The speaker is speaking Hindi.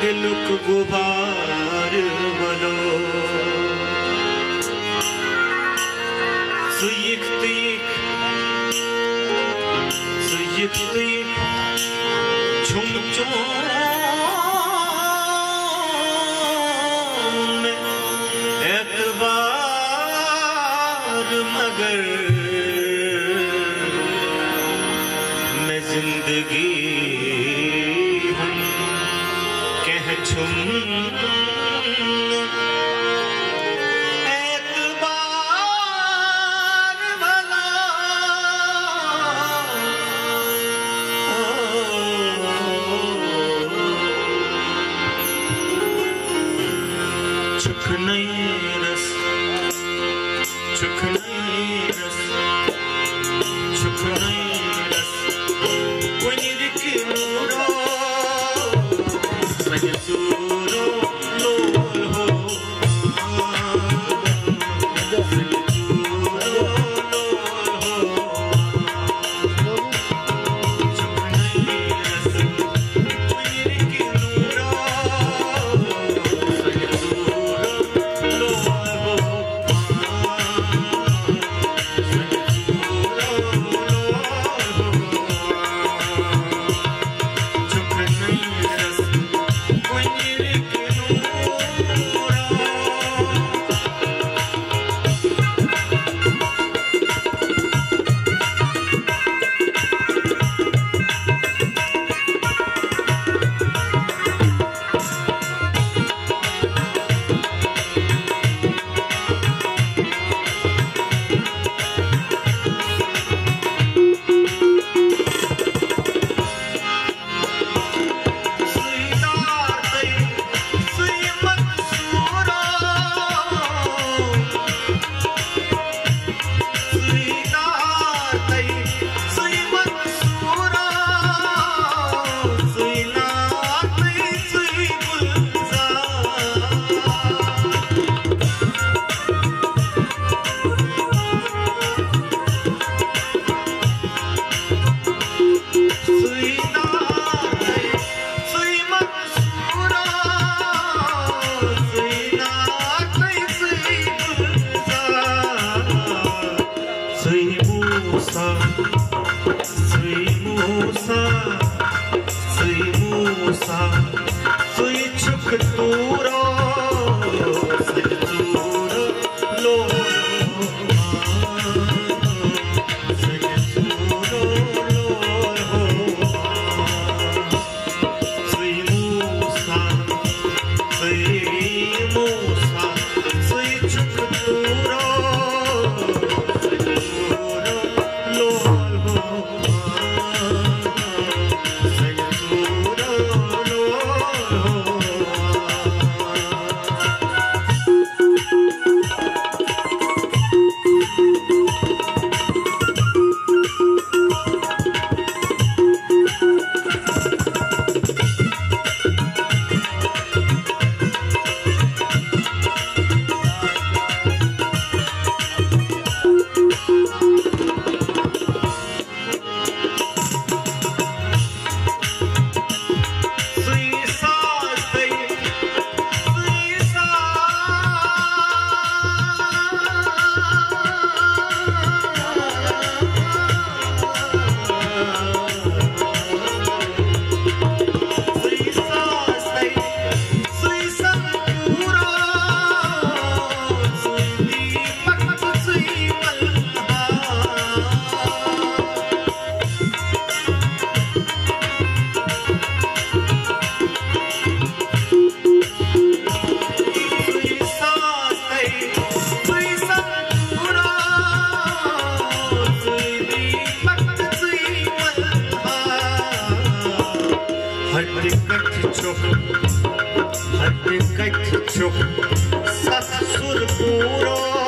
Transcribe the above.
दिलुक गुबार बनो। सुयिक तीक shukran sun. हरिकच्छु हरिकच्छु ससुर पूरा